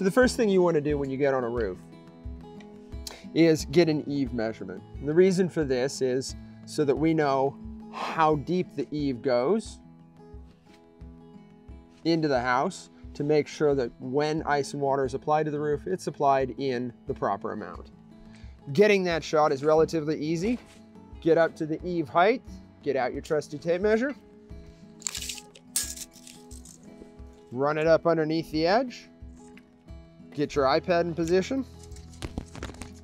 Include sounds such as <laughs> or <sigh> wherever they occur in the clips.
So the first thing you want to do when you get on a roof is get an eave measurement. And the reason for this is so that we know how deep the eave goes into the house to make sure that when ice and water is applied to the roof, it's applied in the proper amount. Getting that shot is relatively easy. Get up to the eave height, get out your trusty tape measure, run it up underneath the edge, get your iPad in position,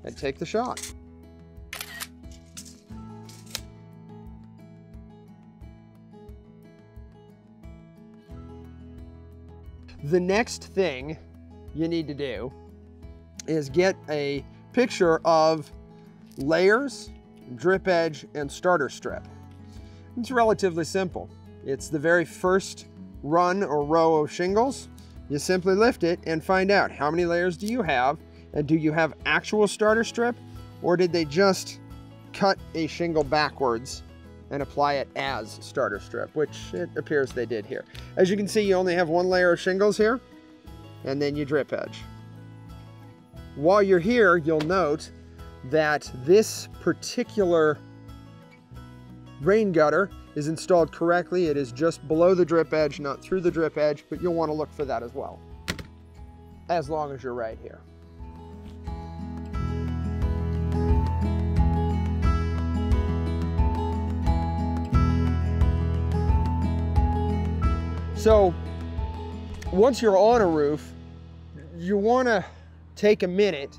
and take the shot. The next thing you need to do is get a picture of layers, drip edge, and starter strip. It's relatively simple. It's the very first run or row of shingles. You simply lift it and find out how many layers do you have and do you have actual starter strip or did they just cut a shingle backwards and apply it as starter strip, which it appears they did here. As you can see, you only have one layer of shingles here and then you drip edge. While you're here, you'll note that this particular rain gutter is installed correctly. It is just below the drip edge, not through the drip edge, but you'll want to look for that as well, as long as you're right here. So once you're on a roof, you want to take a minute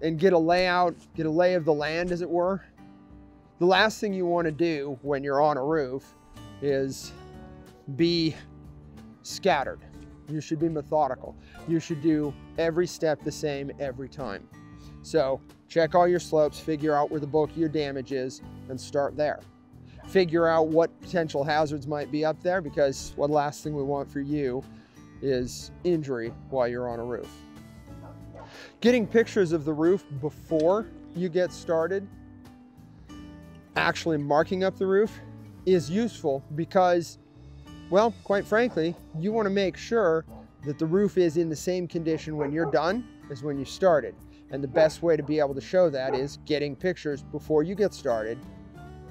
and get a layout, get a lay of the land, as it were. The last thing you want to do when you're on a roof is be scattered. You should be methodical. You should do every step the same every time. So check all your slopes, figure out where the bulk of your damage is, and start there figure out what potential hazards might be up there because one last thing we want for you is injury while you're on a roof. Getting pictures of the roof before you get started, actually marking up the roof is useful because, well, quite frankly, you want to make sure that the roof is in the same condition when you're done as when you started. And the best way to be able to show that is getting pictures before you get started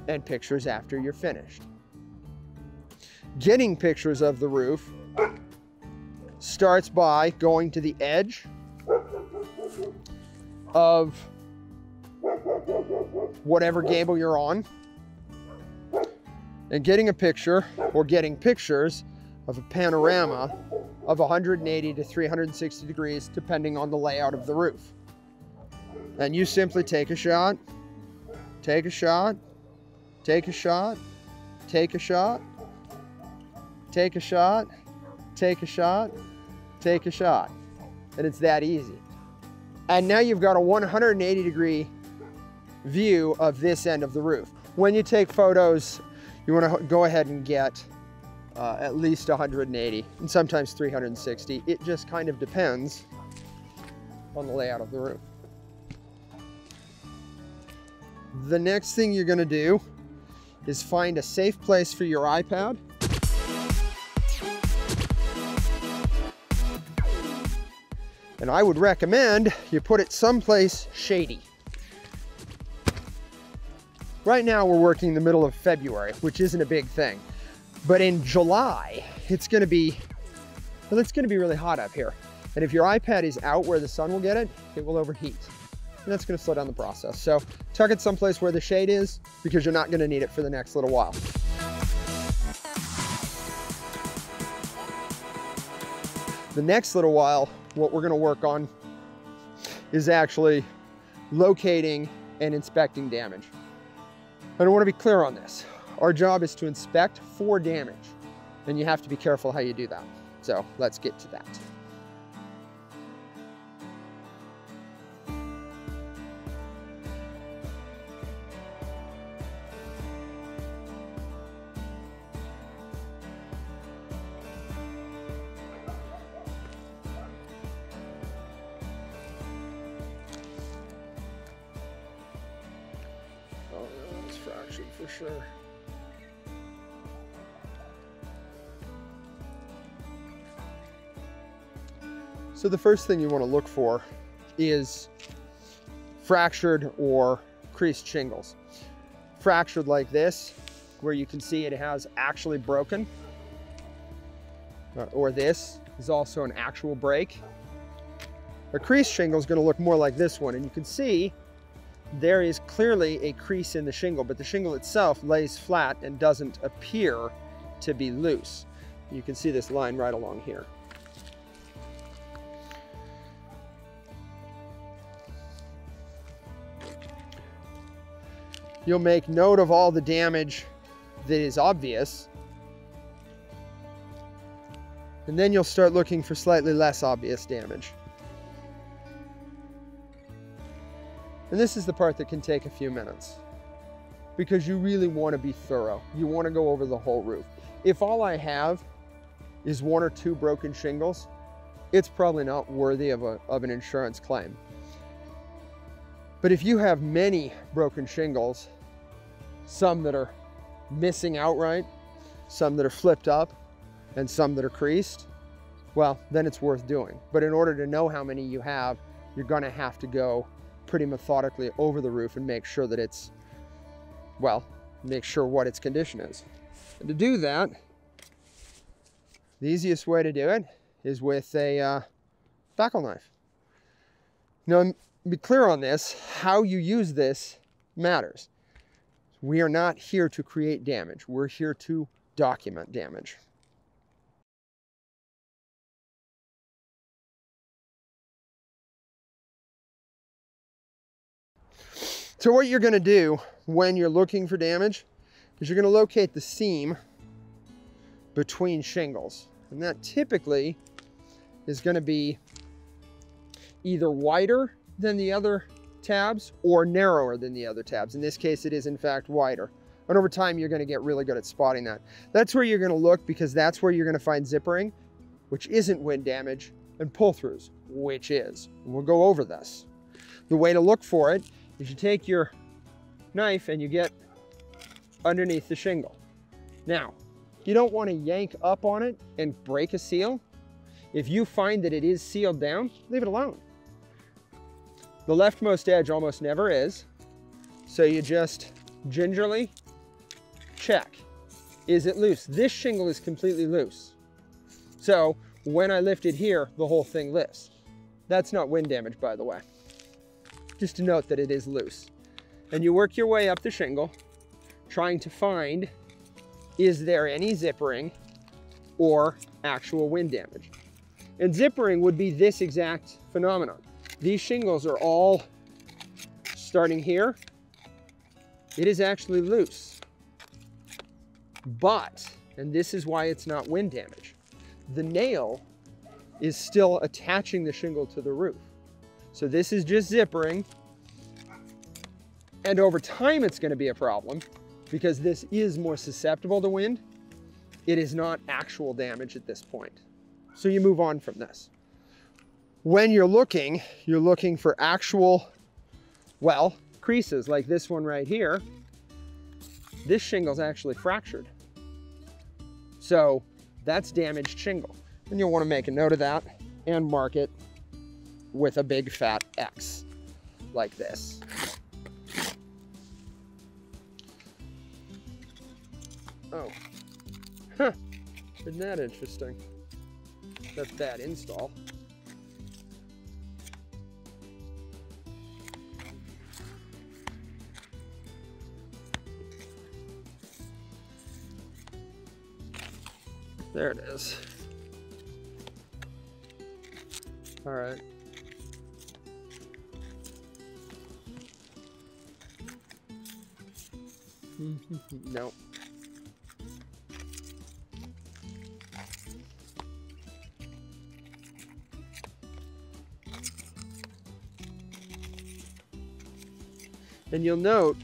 and pictures after you're finished. Getting pictures of the roof starts by going to the edge of whatever gable you're on and getting a picture or getting pictures of a panorama of 180 to 360 degrees depending on the layout of the roof. And you simply take a shot, take a shot, Take a shot, take a shot, take a shot, take a shot, take a shot. And it's that easy. And now you've got a 180 degree view of this end of the roof. When you take photos, you want to go ahead and get uh, at least 180 and sometimes 360. It just kind of depends on the layout of the roof. The next thing you're going to do is find a safe place for your iPad. And I would recommend you put it someplace shady. Right now we're working the middle of February, which isn't a big thing. But in July, it's gonna be, well, it's gonna be really hot up here. And if your iPad is out where the sun will get it, it will overheat and that's gonna slow down the process. So tuck it someplace where the shade is because you're not gonna need it for the next little while. The next little while, what we're gonna work on is actually locating and inspecting damage. And I wanna be clear on this. Our job is to inspect for damage, and you have to be careful how you do that. So let's get to that. The first thing you want to look for is fractured or creased shingles. Fractured like this, where you can see it has actually broken, uh, or this is also an actual break. A creased shingle is going to look more like this one, and you can see there is clearly a crease in the shingle, but the shingle itself lays flat and doesn't appear to be loose. You can see this line right along here. You'll make note of all the damage that is obvious. And then you'll start looking for slightly less obvious damage. And this is the part that can take a few minutes because you really want to be thorough. You want to go over the whole roof. If all I have is one or two broken shingles, it's probably not worthy of, a, of an insurance claim. But if you have many broken shingles, some that are missing outright, some that are flipped up, and some that are creased, well, then it's worth doing. But in order to know how many you have, you're gonna have to go pretty methodically over the roof and make sure that it's, well, make sure what its condition is. And to do that, the easiest way to do it is with a uh, knife. Now, be clear on this, how you use this matters. We are not here to create damage. We're here to document damage. So what you're going to do when you're looking for damage is you're going to locate the seam between shingles. And that typically is going to be either wider than the other tabs or narrower than the other tabs. In this case, it is in fact wider. And over time, you're gonna get really good at spotting that. That's where you're gonna look because that's where you're gonna find zippering, which isn't wind damage, and pull-throughs, which is. And we'll go over this. The way to look for it is you take your knife and you get underneath the shingle. Now, you don't wanna yank up on it and break a seal. If you find that it is sealed down, leave it alone. The leftmost edge almost never is. So you just gingerly check. Is it loose? This shingle is completely loose. So when I lift it here, the whole thing lifts. That's not wind damage, by the way. Just to note that it is loose. And you work your way up the shingle, trying to find, is there any zippering or actual wind damage? And zippering would be this exact phenomenon. These shingles are all starting here. It is actually loose. But, and this is why it's not wind damage, the nail is still attaching the shingle to the roof. So this is just zippering. And over time, it's gonna be a problem because this is more susceptible to wind. It is not actual damage at this point. So you move on from this when you're looking, you're looking for actual, well, creases like this one right here. This shingle's actually fractured. So that's damaged shingle. And you'll want to make a note of that and mark it with a big fat X like this. Oh, huh, isn't that interesting? That's bad install. There it is. All right. <laughs> no. And you'll note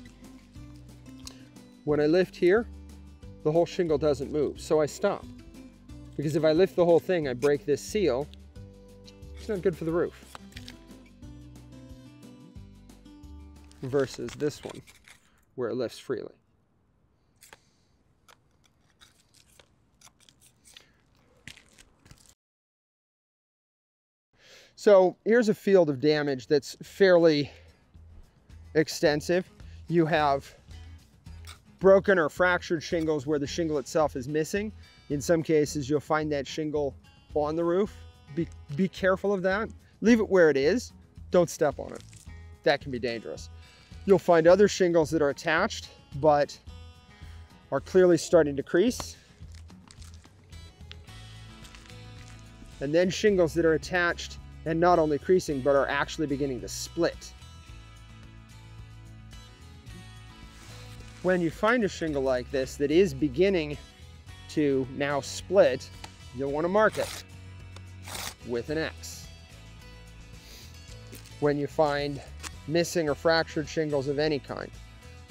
when I lift here, the whole shingle doesn't move. So I stop. Because if I lift the whole thing, I break this seal. It's not good for the roof. Versus this one, where it lifts freely. So here's a field of damage that's fairly extensive. You have broken or fractured shingles where the shingle itself is missing. In some cases, you'll find that shingle on the roof. Be, be careful of that. Leave it where it is. Don't step on it. That can be dangerous. You'll find other shingles that are attached, but are clearly starting to crease. And then shingles that are attached and not only creasing, but are actually beginning to split. When you find a shingle like this that is beginning to now split, you'll want to mark it with an X. When you find missing or fractured shingles of any kind,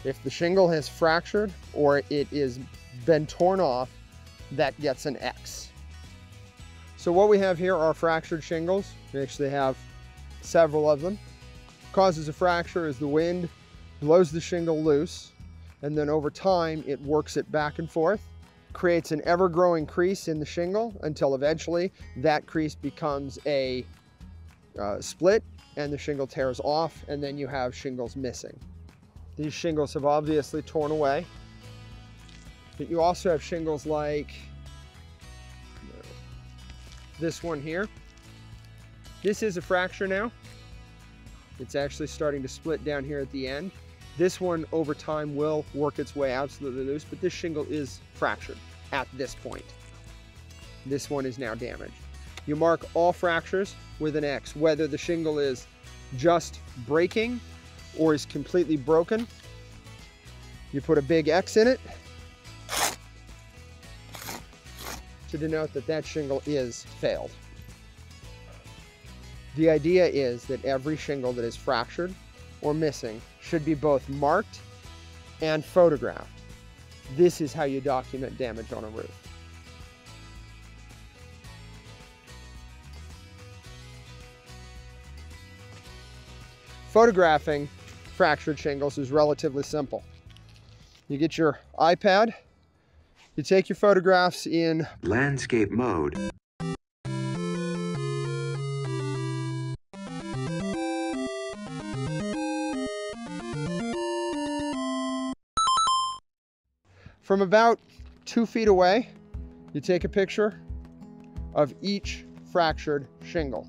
if the shingle has fractured or it is been torn off, that gets an X. So what we have here are fractured shingles. We actually have several of them. Causes a fracture is the wind blows the shingle loose and then over time it works it back and forth, creates an ever-growing crease in the shingle until eventually that crease becomes a uh, split and the shingle tears off and then you have shingles missing. These shingles have obviously torn away, but you also have shingles like this one here. This is a fracture now. It's actually starting to split down here at the end. This one over time will work its way absolutely loose, but this shingle is fractured at this point. This one is now damaged. You mark all fractures with an X, whether the shingle is just breaking or is completely broken. You put a big X in it to denote that that shingle is failed. The idea is that every shingle that is fractured or missing should be both marked and photographed. This is how you document damage on a roof. Photographing fractured shingles is relatively simple. You get your iPad, you take your photographs in landscape mode. From about two feet away, you take a picture of each fractured shingle.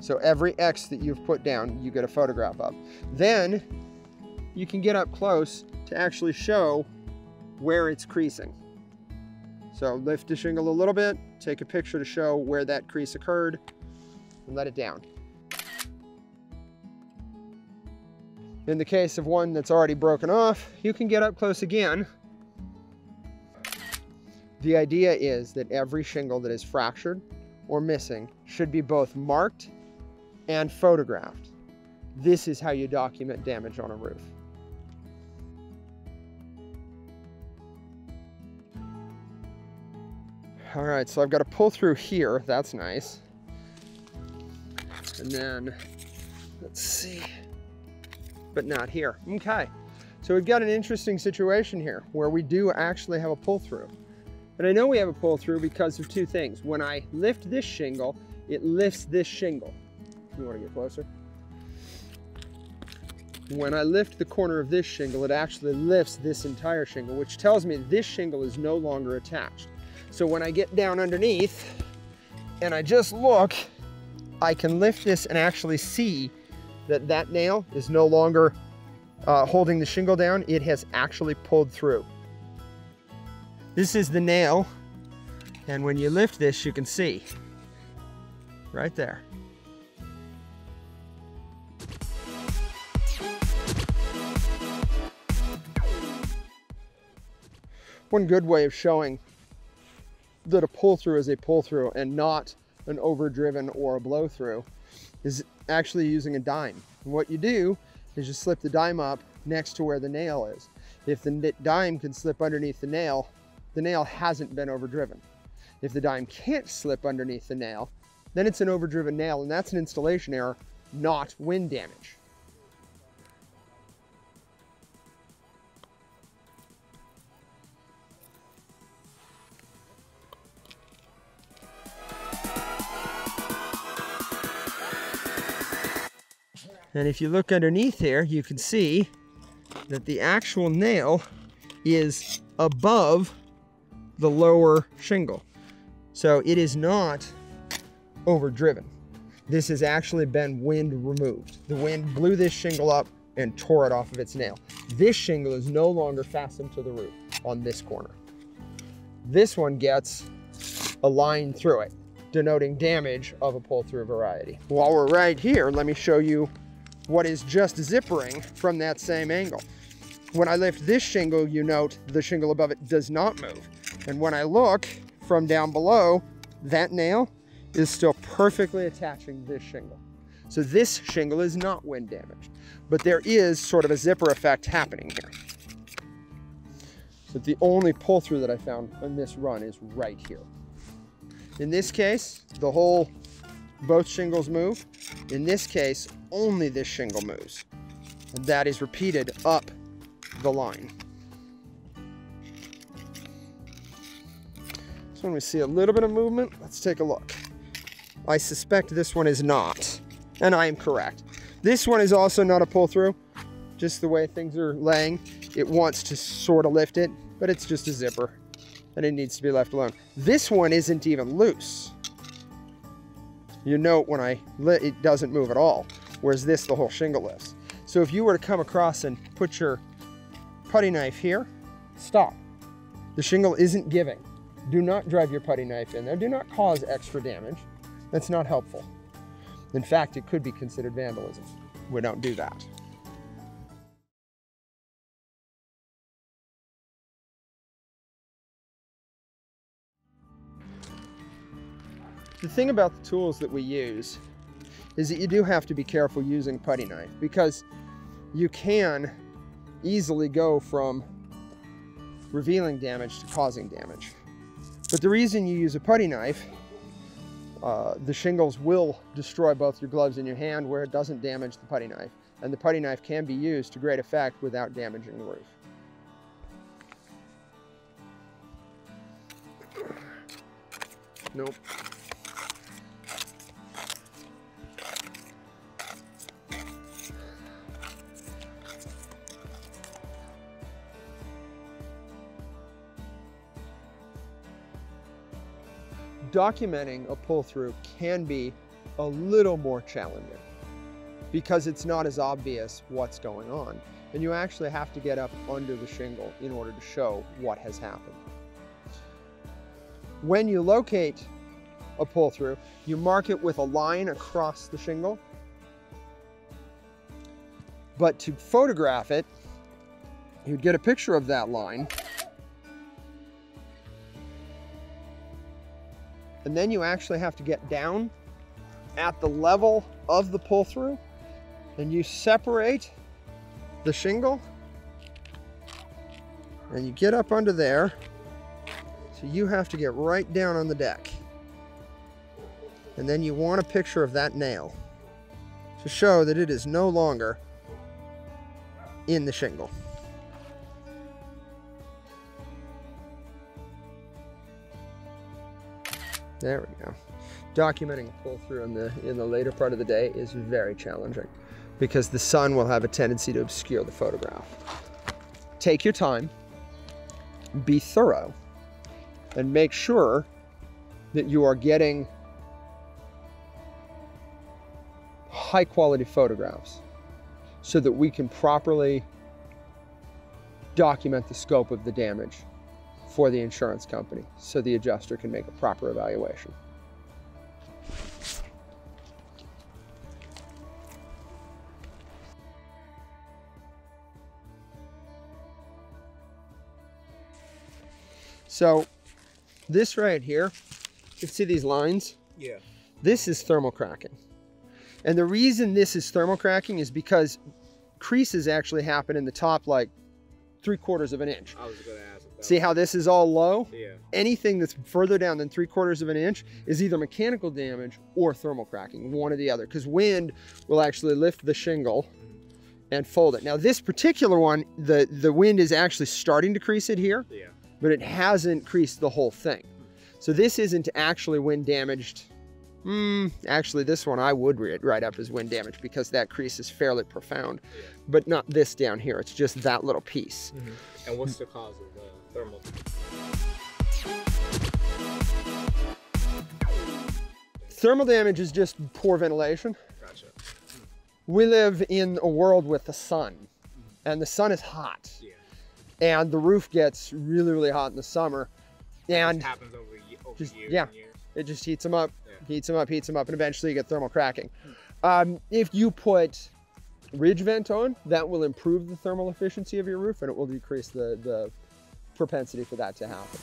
So every X that you've put down, you get a photograph of. Then you can get up close to actually show where it's creasing. So lift the shingle a little bit, take a picture to show where that crease occurred, and let it down. In the case of one that's already broken off, you can get up close again. The idea is that every shingle that is fractured or missing should be both marked and photographed. This is how you document damage on a roof. All right, so I've got a pull through here. That's nice. And then, let's see but not here. Okay, so we've got an interesting situation here where we do actually have a pull through. And I know we have a pull through because of two things. When I lift this shingle, it lifts this shingle. You wanna get closer? When I lift the corner of this shingle, it actually lifts this entire shingle, which tells me this shingle is no longer attached. So when I get down underneath and I just look, I can lift this and actually see that that nail is no longer uh, holding the shingle down, it has actually pulled through. This is the nail, and when you lift this, you can see right there. One good way of showing that a pull through is a pull through and not an overdriven or a blow through is actually using a dime. And what you do is you slip the dime up next to where the nail is. If the dime can slip underneath the nail, the nail hasn't been overdriven. If the dime can't slip underneath the nail, then it's an overdriven nail and that's an installation error, not wind damage. And if you look underneath here, you can see that the actual nail is above the lower shingle. So it is not overdriven. This has actually been wind removed. The wind blew this shingle up and tore it off of its nail. This shingle is no longer fastened to the roof on this corner. This one gets a line through it, denoting damage of a pull-through variety. While we're right here, let me show you what is just zippering from that same angle. When I lift this shingle, you note the shingle above it does not move. And when I look from down below, that nail is still perfectly attaching this shingle. So this shingle is not wind damaged, but there is sort of a zipper effect happening here. So the only pull through that I found on this run is right here. In this case, the whole, both shingles move. In this case, only this shingle moves. And that is repeated up the line. So when we see a little bit of movement, let's take a look. I suspect this one is not, and I am correct. This one is also not a pull through, just the way things are laying. It wants to sort of lift it, but it's just a zipper and it needs to be left alone. This one isn't even loose. You note when I, it doesn't move at all, whereas this, the whole shingle lifts. So if you were to come across and put your putty knife here, stop. The shingle isn't giving. Do not drive your putty knife in there. Do not cause extra damage. That's not helpful. In fact, it could be considered vandalism. We don't do that. The thing about the tools that we use is that you do have to be careful using putty knife because you can easily go from revealing damage to causing damage. But the reason you use a putty knife, uh, the shingles will destroy both your gloves and your hand where it doesn't damage the putty knife. And the putty knife can be used to great effect without damaging the roof. Nope. Documenting a pull through can be a little more challenging because it's not as obvious what's going on. And you actually have to get up under the shingle in order to show what has happened. When you locate a pull through, you mark it with a line across the shingle. But to photograph it, you'd get a picture of that line And then you actually have to get down at the level of the pull through and you separate the shingle and you get up under there. So you have to get right down on the deck. And then you want a picture of that nail to show that it is no longer in the shingle. There we go. Documenting a pull through in the in the later part of the day is very challenging because the sun will have a tendency to obscure the photograph. Take your time, be thorough, and make sure that you are getting high quality photographs so that we can properly document the scope of the damage for the insurance company so the adjuster can make a proper evaluation. So this right here, you see these lines? Yeah. This is thermal cracking. And the reason this is thermal cracking is because creases actually happen in the top like three quarters of an inch. I was gonna ask. See how this is all low? Yeah. Anything that's further down than three quarters of an inch is either mechanical damage or thermal cracking, one or the other, because wind will actually lift the shingle and fold it. Now this particular one, the, the wind is actually starting to crease it here, Yeah. but it hasn't creased the whole thing. So this isn't actually wind damaged Mm, actually, this one I would write write up as wind damage because that crease is fairly profound, Yeah. but not this down here. It's just that little piece. And what's the cause of the thermal? Thermal damage is just poor ventilation. Gotcha. We live in a world with the sun, and the sun is hot, Yeah. and the roof gets really, really hot in the summer, and it happens over, over just- years yeah. years. it just heats them up, Yeah. heats them up, heats them up, and eventually you get thermal cracking. Um, if you put ridge vent on, that will improve the thermal efficiency of your roof, and it will decrease the, the propensity for that to happen.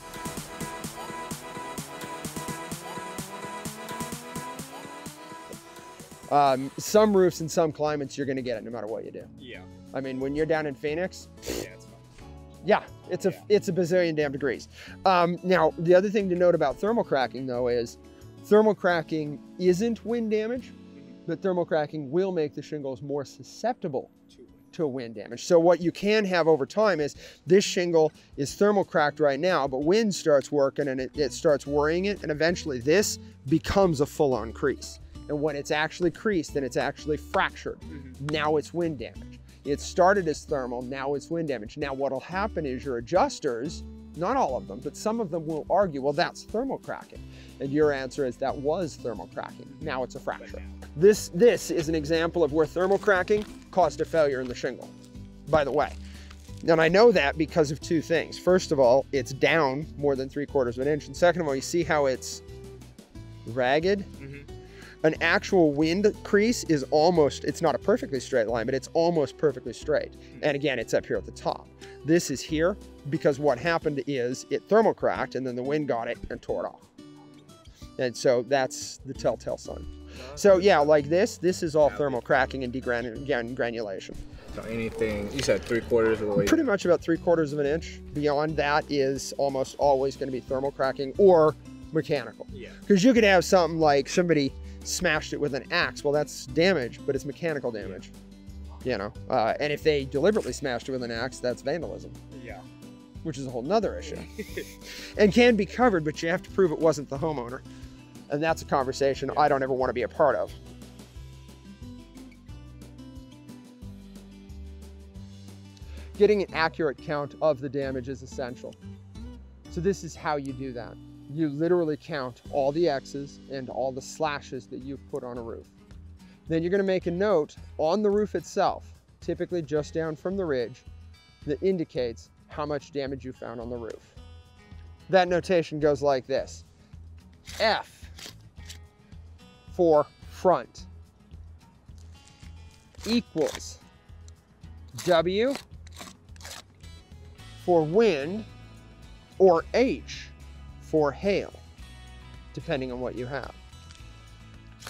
Um, some roofs in some climates, you're going to get it no matter what you do. Yeah. I mean, when you're down in Phoenix, Yeah, it's yeah, it's a Yeah. it's a bazillion damn degrees. Um, now, the other thing to note about thermal cracking though is thermal cracking isn't wind damage, but thermal cracking will make the shingles more susceptible To wind damage. So what you can have over time is this shingle is thermal cracked right now, but wind starts working and it, it starts worrying it, and eventually this becomes a full-on crease. And when it's actually creased, then it's actually fractured. Mm-hmm. Now it's wind damage. It started as thermal, now it's wind damage. Now what'll happen is your adjusters, not all of them, but some of them will argue, well, that's thermal cracking. And your answer is that was thermal cracking. Now it's a fracture. This, this is an example of where thermal cracking caused a failure in the shingle, by the way. And I know that because of two things. First of all, it's down more than three quarters of an inch. And second of all, you see how it's ragged? Mhm. An actual wind crease is almost, it's not a perfectly straight line, but it's almost perfectly straight. Hmm. And again, it's up here at the top. This is here because what happened is it thermal cracked and then the wind got it and tore it off. And so that's the telltale sign. So yeah, like this, this is all thermal cracking and degranulation. So anything, you said three quarters of the way. Pretty much about three quarters of an inch. Beyond that is almost always going to be thermal cracking or mechanical. Yeah. Because you could have something like somebody smashed it with an axe. Well, that's damage, but it's mechanical damage. You know, uh, and if they deliberately smashed it with an axe, that's vandalism, Yeah. which is a whole nother issue. <laughs> and can be covered, but you have to prove it wasn't the homeowner. And that's a conversation I don't ever want to be a part of. Getting an accurate count of the damage is essential. So this is how you do that. You literally count all the X's and all the slashes that you've put on a roof. Then you're gonna make a note on the roof itself, typically just down from the ridge, that indicates how much damage you found on the roof. That notation goes like this. F for front equals W for wind or H for hail, depending on what you have,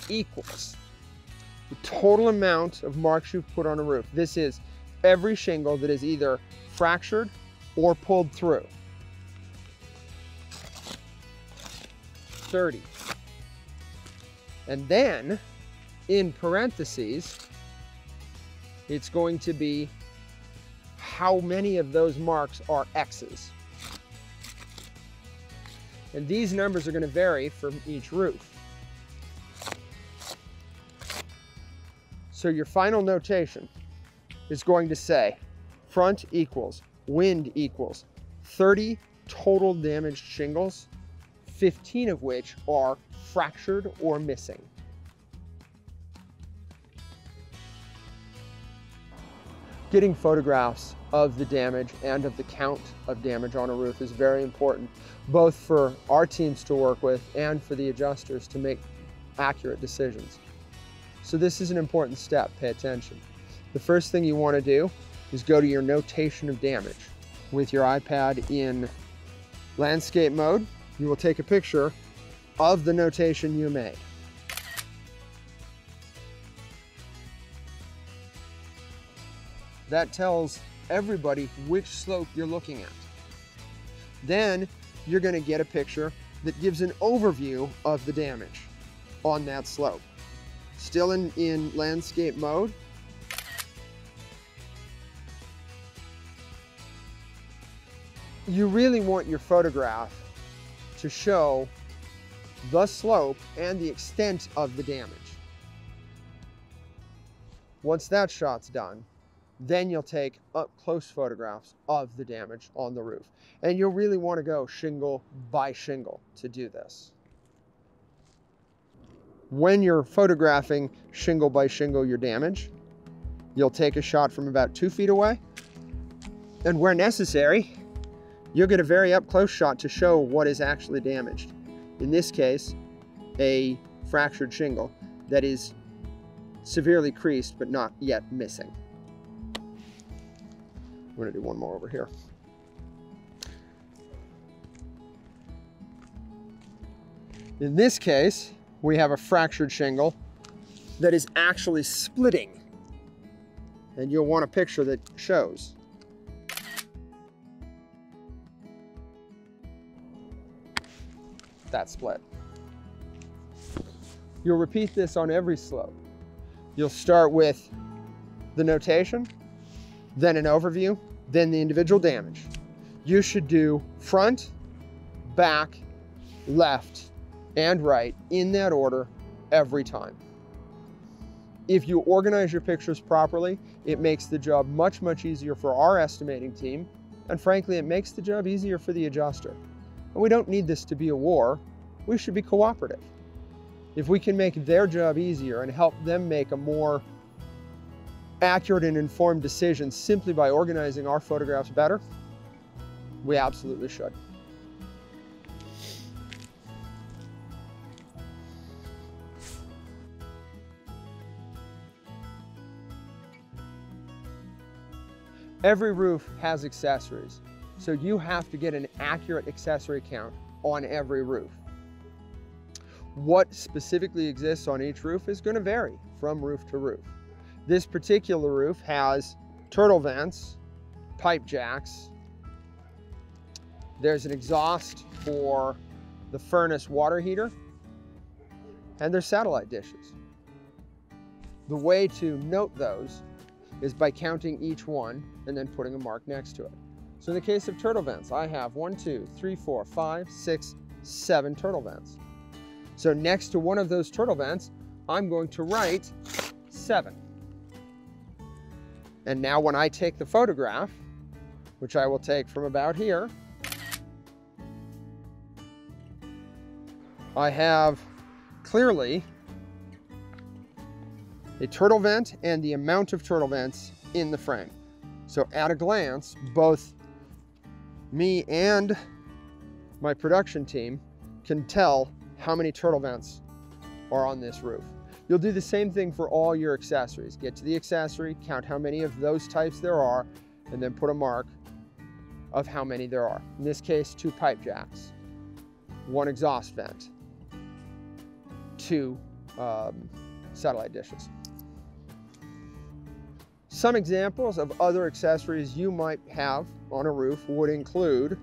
equals the total amount of marks you've put on a roof. This is every shingle that is either fractured or pulled through. 30. And then, in parentheses, it's going to be how many of those marks are X's. And these numbers are going to vary from each roof. So your final notation is going to say front equals wind equals 30 total damaged shingles, 15 of which are fractured or missing. Getting photographs of the damage and of the count of damage on a roof is very important, both for our teams to work with and for the adjusters to make accurate decisions. So this is an important step, pay attention. The first thing you want to do is go to your notation of damage. With your iPad in landscape mode, you will take a picture of the notation you made. That tells everybody which slope you're looking at. Then you're going to get a picture that gives an overview of the damage on that slope. Still in, in landscape mode. You really want your photograph to show the slope and the extent of the damage. Once that shot's done, then you'll take up close photographs of the damage on the roof. And you'll really want to go shingle by shingle to do this. When you're photographing shingle by shingle your damage, you'll take a shot from about two feet away. And where necessary, you'll get a very up close shot to show what is actually damaged. In this case, a fractured shingle that is severely creased but not yet missing. I'm going to do one more over here. In this case, we have a fractured shingle that is actually splitting. And you'll want a picture that shows. That split. You'll repeat this on every slope. You'll start with the notation, then an overview, then the individual damage. You should do front, back, left, and right in that order every time. If you organize your pictures properly, it makes the job much, much easier for our estimating team. And frankly, it makes the job easier for the adjuster. And we don't need this to be a war. We should be cooperative. If we can make their job easier and help them make a more accurate and informed decisions simply by organizing our photographs better, we absolutely should. Every roof has accessories, so you have to get an accurate accessory count on every roof. What specifically exists on each roof is going to vary from roof to roof. This particular roof has turtle vents, pipe jacks. There's an exhaust for the furnace water heater, and there's satellite dishes. The way to note those is by counting each one and then putting a mark next to it. So in the case of turtle vents, I have one, two, three, four, five, six, seven turtle vents. So next to one of those turtle vents, I'm going to write seven. And now when I take the photograph, which I will take from about here, I have clearly a turtle vent and the amount of turtle vents in the frame. So at a glance, both me and my production team can tell how many turtle vents are on this roof. You'll do the same thing for all your accessories. Get to the accessory, count how many of those types there are, and then put a mark of how many there are. In this case, two pipe jacks, one exhaust vent, two um, satellite dishes. Some examples of other accessories you might have on a roof would include